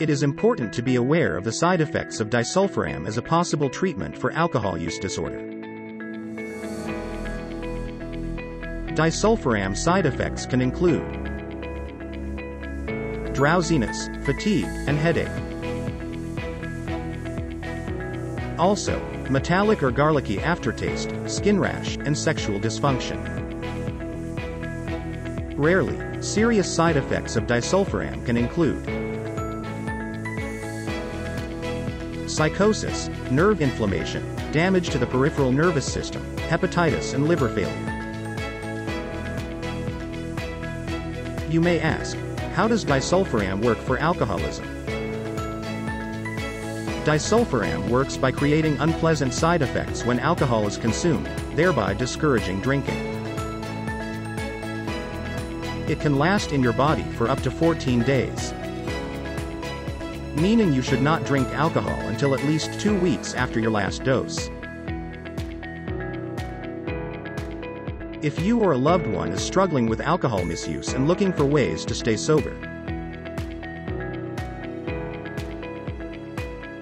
It is important to be aware of the side effects of disulfiram as a possible treatment for alcohol use disorder. Disulfiram side effects can include drowsiness, fatigue, and headache. Also, metallic or garlicky aftertaste, skin rash, and sexual dysfunction. Rarely, serious side effects of disulfiram can include psychosis, nerve inflammation, damage to the peripheral nervous system, hepatitis and liver failure. You may ask, how does disulfiram work for alcoholism? Disulfiram works by creating unpleasant side effects when alcohol is consumed, thereby discouraging drinking. It can last in your body for up to 14 days. Meaning you should not drink alcohol until at least two weeks after your last dose. If you or a loved one is struggling with alcohol misuse and looking for ways to stay sober,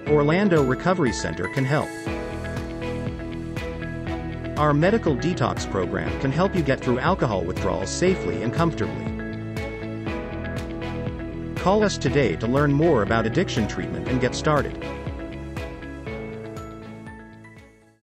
Orlando Recovery Center can help. Our medical detox program can help you get through alcohol withdrawals safely and comfortably. Call us today to learn more about addiction treatment and get started.